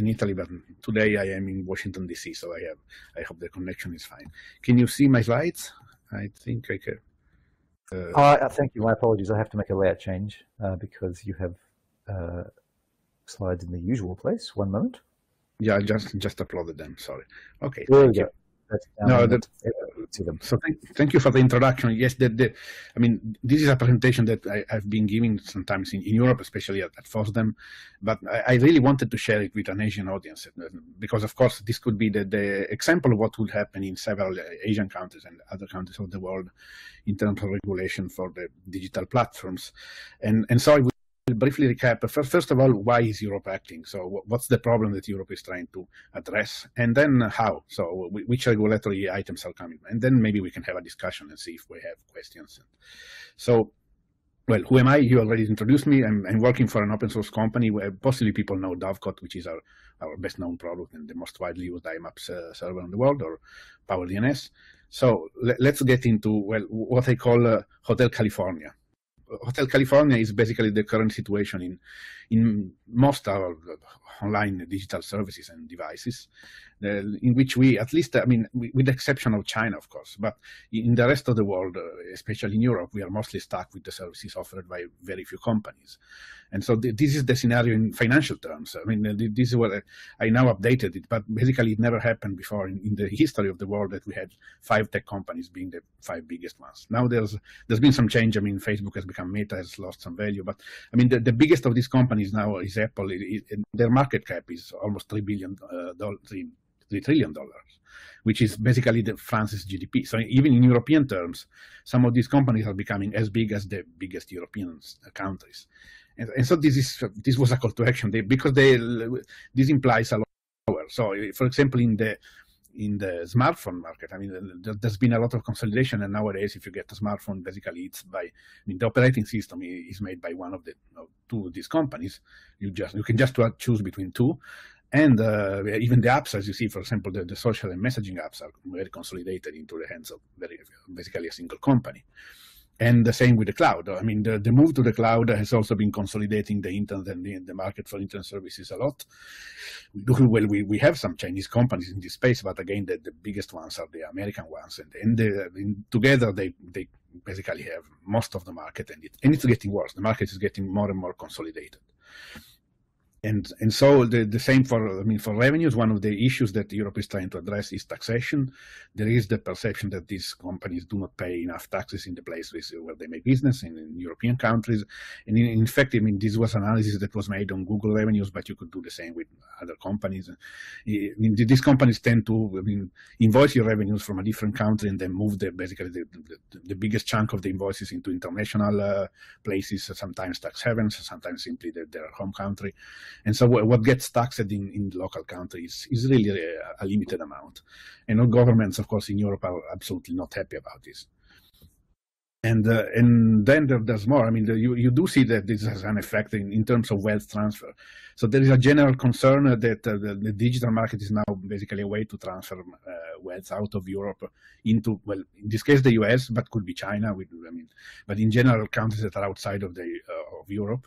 in Italy, but today I am in Washington D.C., so I have. I hope the connection is fine. Can you see my slides? I think I can. Uh, thank you. My apologies. I have to make a layout change uh, because you have uh, slides in the usual place. One moment. Yeah, I just just uploaded them. Sorry. Okay. There we go. No, that, to them. So thank, thank you for the introduction. Yes, I mean, this is a presentation that I, have been giving sometimes in, in Europe, especially at, at FOSDEM, but I, I, really wanted to share it with an Asian audience uh, because, of course, this could be the, the example of what would happen in several Asian countries and other countries of the world in terms of regulation for the digital platforms. And, and so I would briefly recap. First, of all, why is Europe acting? So what's the problem that Europe is trying to address? And then how? So which regulatory items are coming? And then maybe we can have a discussion and see if we have questions. So well, who am I? You already introduced me. I'm, I'm, working for an open source company where possibly people know Dovecot, which is our, our best known product and the most widely used IMAP uh, server in the world, or PowerDNS. So let, us get into well what I call uh, Hotel California. Hotel California is basically the current situation in in most of our online digital services and devices, uh, in which we, at least, I mean, we, with the exception of China, of course, but in the rest of the world, uh, especially in Europe, we are mostly stuck with the services offered by very few companies. And so th this is the scenario in financial terms. I mean, this is what I, I now updated it, but basically it never happened before in, in, the history of the world that we had five tech companies being the five biggest ones. Now there's there's been some change. I mean, Facebook has become Meta, has lost some value, but I mean, the, the biggest of these companies now is Apple. It, it, their market cap is almost three billion uh, three, three trillion dollars, which is basically the France's GDP. So even in European terms, some of these companies are becoming as big as the biggest European countries. And, and, so this is this was a call to action they, because they this implies a lot. So, for example, in the in the smartphone market, I mean, there's been a lot of consolidation, and nowadays, if you get a smartphone, basically it's by I mean, the operating system is made by one of the two of these companies. You just you can just choose between two, and uh, even the apps, as you see, for example, the, the, social and messaging apps are very consolidated into the hands of very basically a single company. And the same with the cloud. I mean, the, the move to the cloud has also been consolidating the internet and the, the market for internet services a lot. We well, we, we have some Chinese companies in this space, but again, the, the biggest ones are the American ones. And, and the, in, together, they, they basically have most of the market, and, it, and it's getting worse. The market is getting more and more consolidated and and so the, the same for I mean for revenues. One of the issues that Europe is trying to address is taxation. There is the perception that these companies do not pay enough taxes in the places where they make business in, in European countries. And in, in, fact, I mean this was analysis that was made on Google revenues, but you could do the same with other companies. I mean, these companies tend to I mean invoice your revenues from a different country and then move the basically the, the, the biggest chunk of the invoices into international uh, places, sometimes tax havens, sometimes simply their, their home country. And so what gets taxed in, in local countries is really a, a limited amount. And all governments, of course, in Europe are absolutely not happy about this and uh, and then there, there's more. I mean, the, you you do see that this has an effect in, in terms of wealth transfer. So there is a general concern that uh, the, the, digital market is now basically a way to transfer uh, wealth out of Europe into well, in this case the U.S., but could be China. We, I mean, but in general, countries that are outside of the uh, of Europe.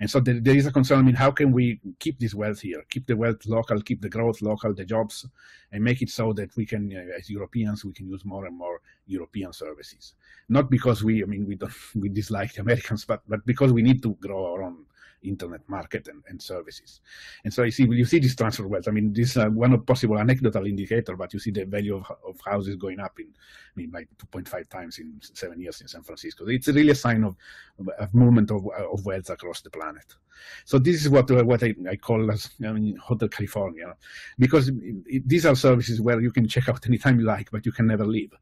And so there, there is a concern. I mean, how can we keep this wealth here, keep the wealth local, keep the growth local, the jobs, and make it so that we can, uh, as Europeans, we can use more and more European services. Not because we, I mean, we don't, we dislike the Americans, but but because we need to grow our own internet market and, and services. And so you see, you see this transfer wealth. I mean, this is uh, one possible anecdotal indicator, but you see the value of, of houses going up in, I mean, by 2.5 times in seven years in San Francisco. It's really a sign of, of movement of, of wealth across the planet. So this is what what I, I call as I mean, Hotel California, because these are services where you can check out anytime you like, but you can never leave.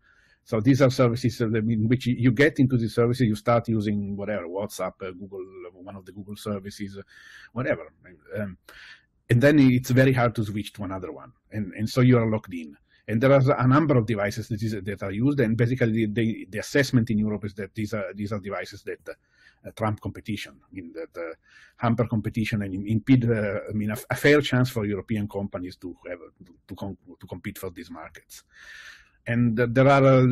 So these are services in which you get into the services, you start using whatever, WhatsApp, uh, Google, one of the Google services, uh, whatever. Um, and then it's very hard to switch to another one. And, and so you are locked in. And there are a number of devices that, is, that are used, and basically the, the, assessment in Europe is that these are these are devices that uh, trump competition, I mean that uh, hamper competition and impede, uh, I mean, a, a, fair chance for European companies to have to, to, com to compete for these markets. And there are uh,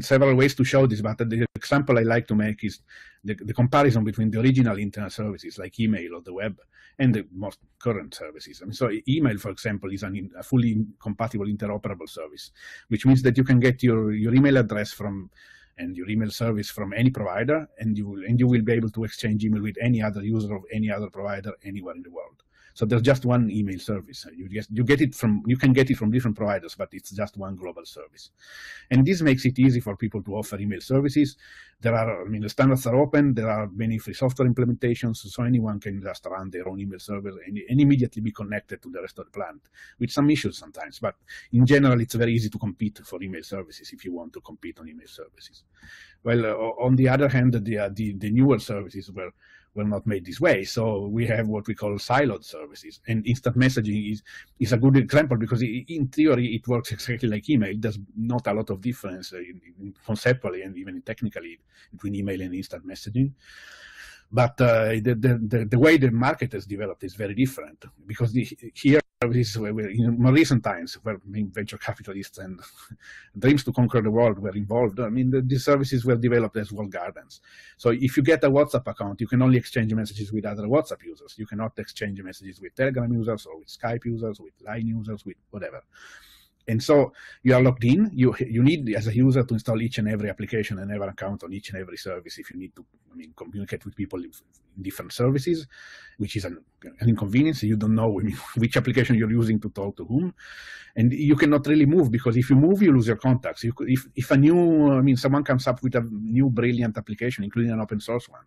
several ways to show this, but the example I like to make is the, the, comparison between the original internet services like email or the web and the most current services. I mean, so email, for example, is an, a fully compatible interoperable service, which means that you can get your, your email address from and your email service from any provider, and you will, and you will be able to exchange email with any other user of any other provider anywhere in the world. So there's just one email service. You you get it from you can get it from different providers, but it's just one global service. And this makes it easy for people to offer email services. There are I mean the standards are open. There are many free software implementations, so anyone can just run their own email server and, and immediately be connected to the rest of the plant with some issues sometimes. But in general, it's very easy to compete for email services if you want to compete on email services. Well, uh, on the other hand, the, uh, the, the newer services were were not made this way. So we have what we call siloed services. And instant messaging is, is a good example because in theory it works exactly like email. There's not a lot of difference in, in conceptually and even technically between email and instant messaging. But uh, the, the, the, way the market has developed is very different because the, here in more recent times where venture capitalists and dreams to conquer the world were involved. I mean, the, these services were developed as walled gardens. So if you get a WhatsApp account, you can only exchange messages with other WhatsApp users. You cannot exchange messages with Telegram users or with Skype users, with Line users, with whatever. And so you are logged in. You you need as a user to install each and every application and an account on each and every service if you need to I mean, communicate with people in different services, which is an, an inconvenience. You don't know which application you're using to talk to whom, and you cannot really move because if you move, you lose your contacts. You, if if a new I mean someone comes up with a new brilliant application, including an open source one,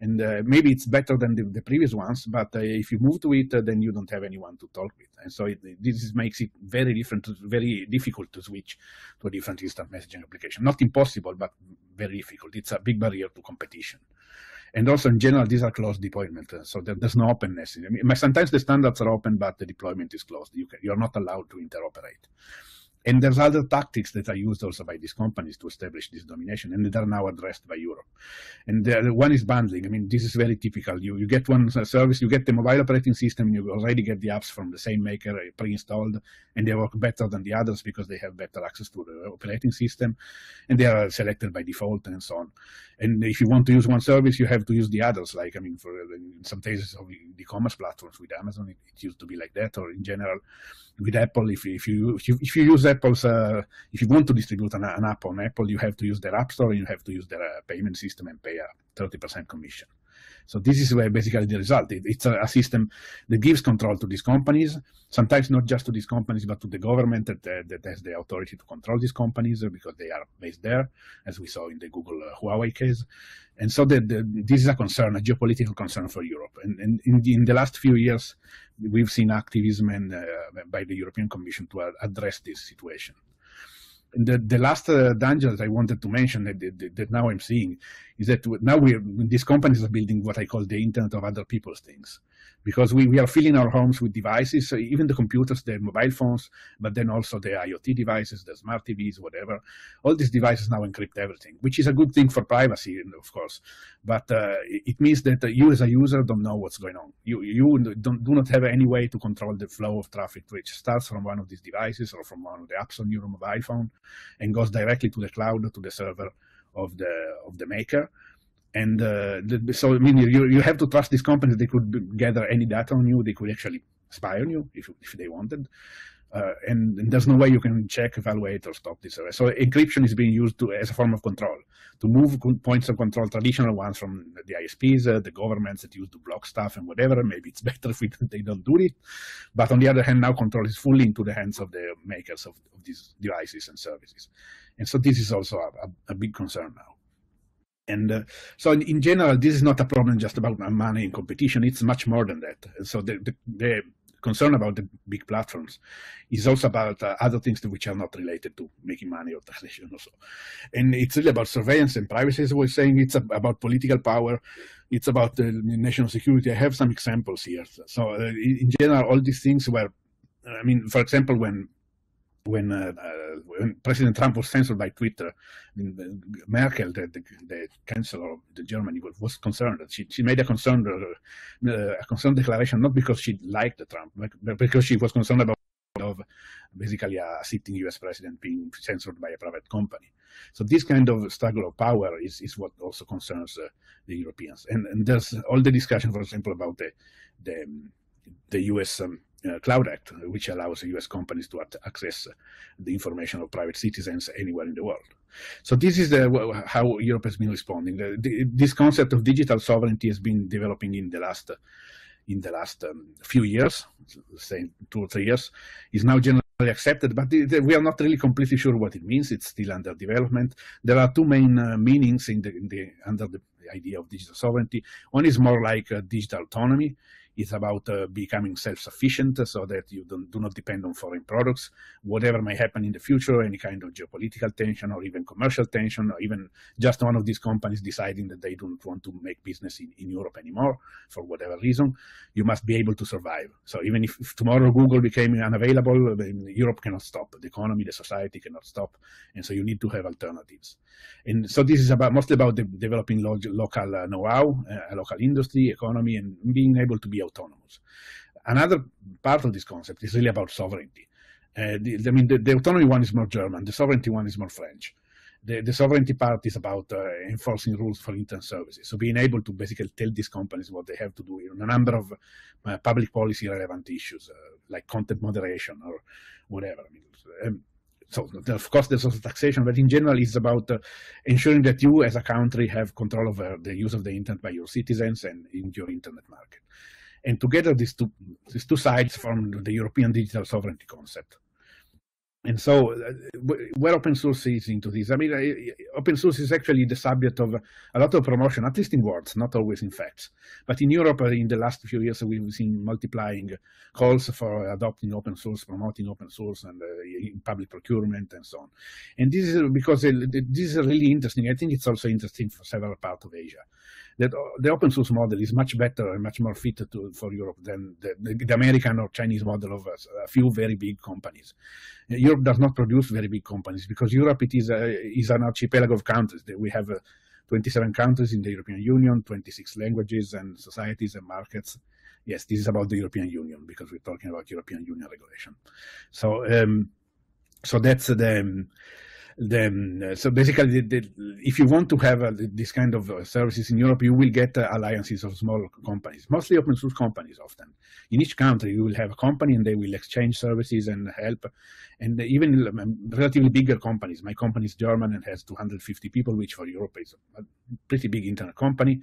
and uh, maybe it's better than the, the previous ones, but uh, if you move to it, uh, then you don't have anyone to talk with. And so it, this makes it very different, very difficult to switch to a different instant messaging application. Not impossible, but very difficult. It's a big barrier to competition. And also, in general, these are closed deployment, uh, so there, there's no openness. I mean, sometimes the standards are open, but the deployment is closed. You can, you're not allowed to interoperate. And there's other tactics that are used also by these companies to establish this domination, and that are now addressed by Europe. And the, one is bundling. I mean, this is very typical. You you get one service, you get the mobile operating system, you already get the apps from the same maker uh, pre-installed, and they work better than the others because they have better access to the operating system, and they are selected by default and so on. And if you want to use one service, you have to use the others. Like I mean, for in some cases of the commerce platforms with Amazon, it, it used to be like that, or in general with Apple, if, if you if you if you use Apple's uh, if you want to distribute an, an, app on Apple, you have to use their App Store, you have to use their uh, payment system and pay a 30% commission. So this is where basically the result. It, it's a, a, system that gives control to these companies, sometimes not just to these companies, but to the government that, uh, that has the authority to control these companies because they are based there, as we saw in the Google uh, Huawei case. And so the, the, this is a concern, a geopolitical concern for Europe. And, and in, the, in, the, last few years, we've seen activism and, uh, by the European Commission to address this situation. The, the last uh, danger that I wanted to mention that, that, that, now I'm seeing is that now we these companies are building what I call the Internet of other people's things because we, we are filling our homes with devices, so even the computers, the mobile phones, but then also the IoT devices, the smart TVs, whatever. All these devices now encrypt everything, which is a good thing for privacy, of course. But uh, it means that you as a user don't know what's going on. You, you don't, do not have any way to control the flow of traffic, which starts from one of these devices or from one of the apps on your mobile phone and goes directly to the cloud, to the server of the, of the maker and uh, so, I mean, you, you have to trust these companies. They could gather any data on you. They could actually spy on you if, if they wanted. Uh, and, and, there's no way you can check, evaluate, or stop this. So encryption is being used to, as a form of control, to move points of control, traditional ones from the ISPs, uh, the governments that use to block stuff and whatever. Maybe it's better if we, they don't do it. But on the other hand, now control is fully into the hands of the makers of, of these devices and services. And so this is also a, a, a big concern now. And uh, so, in, in, general, this is not a problem just about money and competition. It's much more than that. And So, the, the, the concern about the big platforms is also about uh, other things which are not related to making money or taxation or so. And it's really about surveillance and privacy, as was saying. It's about political power. It's about uh, national security. I have some examples here. So, uh, in general, all these things were, I mean, for example, when when, uh, uh, when, President Trump was censored by Twitter, Merkel, the, the, the chancellor of Germany, was, was concerned. She, she made a concerned, uh, a concerned declaration, not because she liked Trump, but because she was concerned about of basically a sitting U.S. president being censored by a private company. So this kind of struggle of power is, is what also concerns uh, the Europeans. And, and there's all the discussion, for example, about the the, the U.S. Um, uh, Cloud Act, which allows U.S. companies to access the information of private citizens anywhere in the world. So this is the, how Europe has been responding. The, the, this concept of digital sovereignty has been developing in the last in the last um, few years, say two or three years, is now generally accepted, but we are not really completely sure what it means. It's still under development. There are two main uh, meanings in the, in the, under the idea of digital sovereignty. One is more like uh, digital autonomy, it's about uh, becoming self-sufficient so that you do not depend on foreign products. Whatever may happen in the future, any kind of geopolitical tension or even commercial tension, or even just one of these companies deciding that they don't want to make business in, in Europe anymore for whatever reason, you must be able to survive. So even if, if tomorrow Google became unavailable, Europe cannot stop. The economy, the society cannot stop. And so you need to have alternatives. And so this is about mostly about developing lo local uh, know-how, uh, local industry, economy, and being able to be autonomous. Another part of this concept is really about sovereignty. Uh, the, I mean, the, the, autonomy one is more German, the sovereignty one is more French. The, the sovereignty part is about uh, enforcing rules for internet services. So being able to basically tell these companies what they have to do in a number of uh, public policy relevant issues, uh, like content moderation or whatever. I mean, um, so of course there's also taxation, but in general it's about uh, ensuring that you as a country have control over the use of the internet by your citizens and in your internet market. And together these two, these two sides form the European digital sovereignty concept. And so, uh, where open source is into this, I mean, uh, open source is actually the subject of a lot of promotion, at least in words, not always in facts. But in Europe, uh, in the last few years, we've seen multiplying calls for adopting open source, promoting open source, and uh, public procurement, and so on. And this is because this is really interesting. I think it's also interesting for several parts of Asia that the open source model is much better and much more fitted to, for Europe than the, the, American or Chinese model of a, a, few very big companies. Europe does not produce very big companies because Europe it is, a, is an archipelago of countries. We have uh, 27 countries in the European Union, 26 languages and societies and markets. Yes, this is about the European Union because we're talking about European Union regulation. So, um, so that's the, um, then uh, so basically the, the, if you want to have uh, this kind of uh, services in Europe, you will get uh, alliances of small companies, mostly open source companies often. In each country, you will have a company and they will exchange services and help. And even relatively bigger companies. My company is German and has 250 people, which for Europe is a pretty big internet company,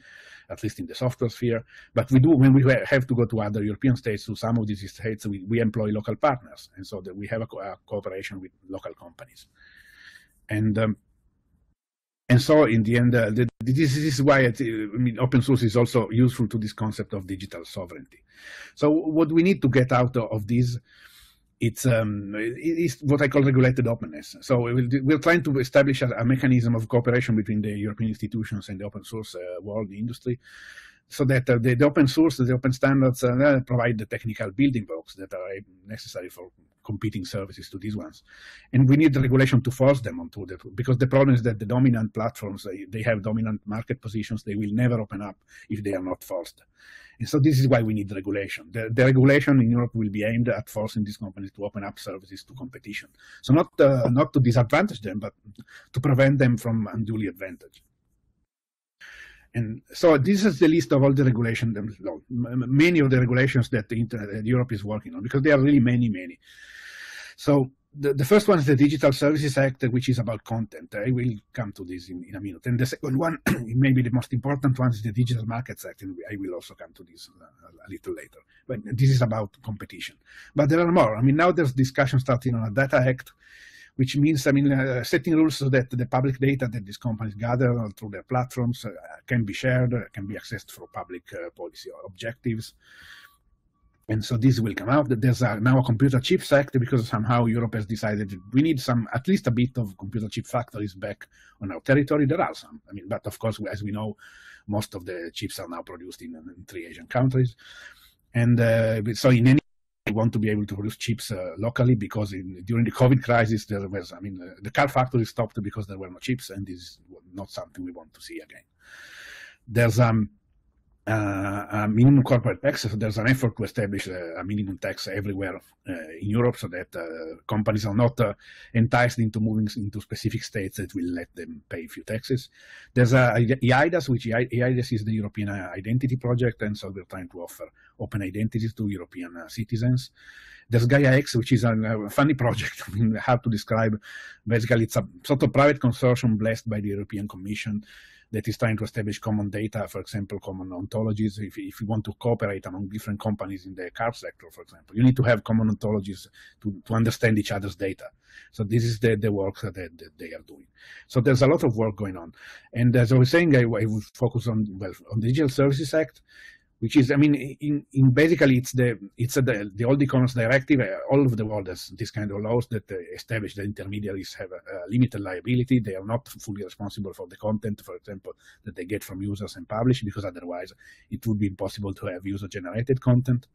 at least in the software sphere. But we do, when we have to go to other European states, to some of these states, we, we employ local partners. And so that we have a, co a cooperation with local companies and um, and so in the end, uh, the, this, this, is why it, I mean open source is also useful to this concept of digital sovereignty. So what we need to get out of this, it's um, it's what I call regulated openness. So we're trying to establish a, a, mechanism of cooperation between the European institutions and the open source uh, world, industry, so that uh, the, the, open source, the open standards uh, provide the technical building blocks that are necessary for competing services to these ones. And we need the regulation to force them onto that, because the problem is that the dominant platforms, they, they have dominant market positions, they will never open up if they are not forced. And so this is why we need regulation. The, the regulation in Europe will be aimed at forcing these companies to open up services to competition. So not, uh, not to disadvantage them, but to prevent them from unduly advantage. And so this is the list of all the regulations, many of the regulations that the Internet, Europe is working on, because there are really many, many. So the, the first one is the Digital Services Act, which is about content. I will come to this in, in a minute. And the second one, maybe the most important one, is the Digital Markets Act, and I will also come to this uh, a little later. But this is about competition. But there are more. I mean, now there's discussion starting on a Data Act, which means, I mean, uh, setting rules so that the public data that these companies gather through their platforms uh, can be shared, uh, can be accessed for public uh, policy objectives. And so this will come out. That there's a, now a computer chips act because somehow Europe has decided we need some, at least a bit of computer chip factories back on our territory. There are some. I mean, but of course, as we know, most of the chips are now produced in, in three Asian countries. And uh, so in any want to be able to produce chips uh, locally because in, during the COVID crisis, there was, I mean, uh, the car factory stopped because there were no chips, and this is not something we want to see again. There's um, uh, a minimum corporate tax. So there's an effort to establish a, a minimum tax everywhere uh, in Europe so that uh, companies are not uh, enticed into moving into specific states that will let them pay few taxes. There's a EIDAS, which EIDAS is the European Identity Project, and so we're trying to offer open identities to European uh, citizens. There's Gaia X, which is a, a, funny project. I mean, hard to describe. Basically, it's a sort of private consortium blessed by the European Commission that is trying to establish common data, for example, common ontologies. If, if you want to cooperate among different companies in the car sector, for example, you need to have common ontologies to, to understand each other's data. So this is the, the work that, that they are doing. So there's a lot of work going on. And as I was saying, I, I would focus on, well, on the Digital Services Act, which is, I mean, in, in basically it's the it's a, the, the old e-commerce directive. Uh, all over the world has this kind of laws that uh, establish that intermediaries have a, a, limited liability. They are not fully responsible for the content, for example, that they get from users and publish, because otherwise it would be impossible to have user-generated content.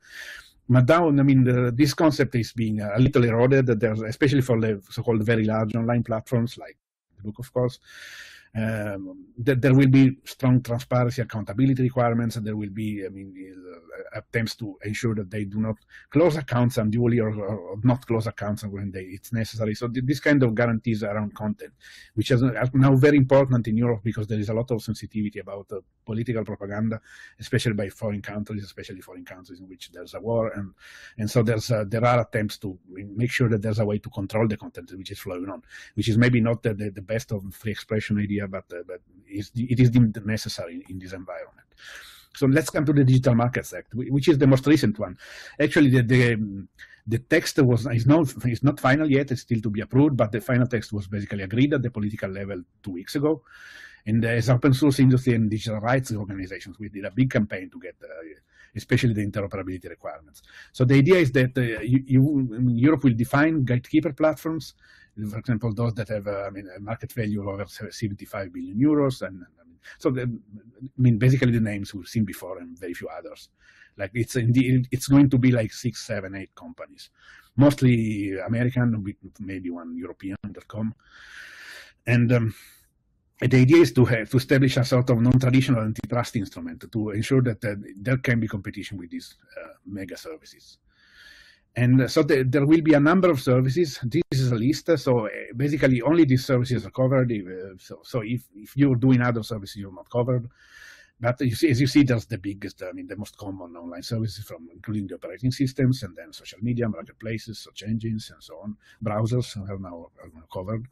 But now, I mean, the, this concept is being a little eroded. There's, especially for the so-called very large online platforms like Facebook, of course um, that there will be strong transparency, accountability requirements, and there will be, I mean, uh, attempts to ensure that they do not close accounts unduly or, or not close accounts when they, it's necessary. So this kind of guarantees around content, which is now very important in Europe because there is a lot of sensitivity about uh, political propaganda, especially by foreign countries, especially foreign countries in which there's a war, and and so there's uh, there are attempts to make sure that there's a way to control the content which is flowing on, which is maybe not the, the, the best of free expression idea idea, but, uh, but it is deemed necessary in this environment. So let's come to the Digital Markets Act, which is the most recent one. Actually, the, the, the text was is not is not final yet; it's still to be approved. But the final text was basically agreed at the political level two weeks ago. And as open source industry and digital rights organizations, we did a big campaign to get, uh, especially the interoperability requirements. So the idea is that uh, you, you, Europe will define gatekeeper platforms for example, those that have uh, I mean, a market value of over 75 billion euros. And I mean, so, the, I mean, basically the names we've seen before and very few others. Like it's indeed, it's going to be like six, seven, eight companies, mostly American, maybe one european European.com. And um, the idea is to have to establish a sort of non-traditional antitrust instrument to ensure that uh, there can be competition with these uh, mega services. And so the, there will be a number of services. This is a list. So uh, basically, only these services are covered. Uh, so, so if, if you're doing other services, you're not covered. But you see, as you see, there's the biggest, I mean, the most common online services from including the operating systems and then social media, marketplaces, search engines, and so on. Browsers are now, are now covered.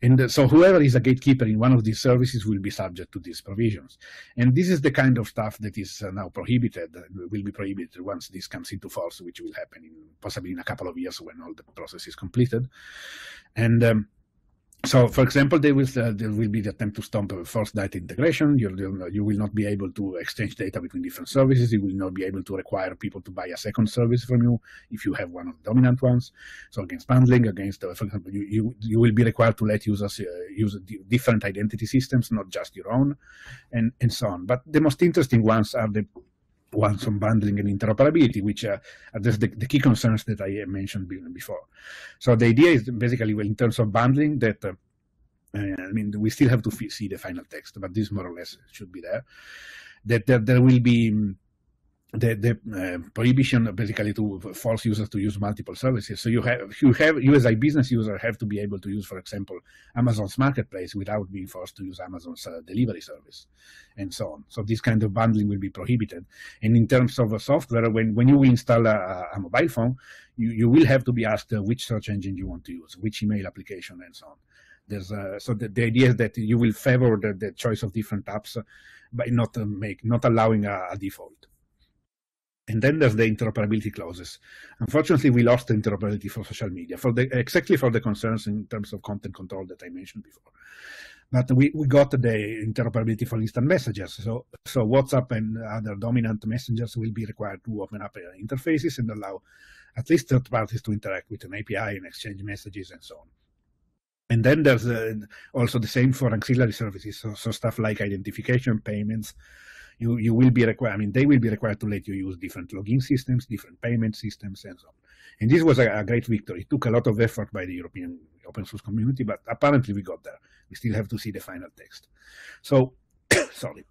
And so whoever is a gatekeeper in one of these services will be subject to these provisions. And this is the kind of stuff that is uh, now prohibited, uh, will be prohibited once this comes into force, which will happen in, possibly in a couple of years when all the process is completed. And um, so, for example, there will, uh, there will be the attempt to stop forced data integration. You'll, you will not be able to exchange data between different services. You will not be able to require people to buy a second service from you if you have one of the dominant ones. So, against bundling, against, uh, for example, you, you, you will be required to let users uh, use different identity systems, not just your own, and, and so on. But the most interesting ones are the ones on bundling and interoperability, which are address the, the, key concerns that I mentioned before. So the idea is basically, well, in terms of bundling, that uh, I mean, we still have to see the final text, but this more or less should be there. That, that there will be the, the uh, prohibition basically to force users to use multiple services. So you have you have you as a business user have to be able to use, for example, Amazon's marketplace without being forced to use Amazon's uh, delivery service, and so on. So this kind of bundling will be prohibited. And in terms of a software, when when you install a, a mobile phone, you, you will have to be asked uh, which search engine you want to use, which email application, and so on. There's uh, so the, the, idea is that you will favor the, the choice of different apps by not uh, make not allowing a, a default. And then there's the interoperability clauses. Unfortunately, we lost the interoperability for social media, for the, exactly for the concerns in terms of content control that I mentioned before. But we, we got the interoperability for instant messages. So, so WhatsApp and other dominant messengers will be required to open up interfaces and allow at least third parties to interact with an API and exchange messages and so on. And then there's uh, also the same for auxiliary services, so, so stuff like identification, payments, you, you will be required, I mean, they will be required to let you use different login systems, different payment systems, and so on. And this was a, a great victory. It took a lot of effort by the European open source community, but apparently we got there. We still have to see the final text. So, sorry.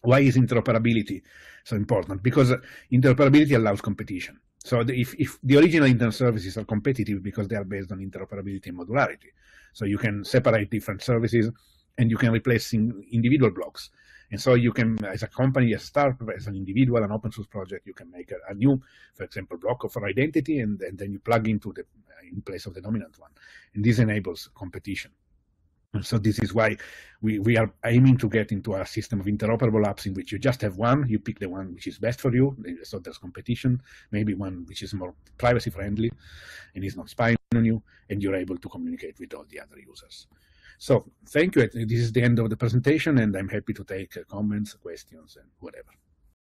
Why is interoperability so important? Because uh, interoperability allows competition. So the, if, if the original internet services are competitive because they are based on interoperability and modularity, so you can separate different services and you can replace in individual blocks. And so you can, as a company, as a startup, as an individual, an open source project, you can make a, a new, for example, block of identity, and, and, then you plug into the in place of the dominant one. And this enables competition. And so this is why we, we are aiming to get into a system of interoperable apps in which you just have one, you pick the one which is best for you, so there's competition, maybe one which is more privacy friendly and is not spying on you, and you're able to communicate with all the other users. So thank you. This is the end of the presentation, and I'm happy to take uh, comments, questions, and whatever.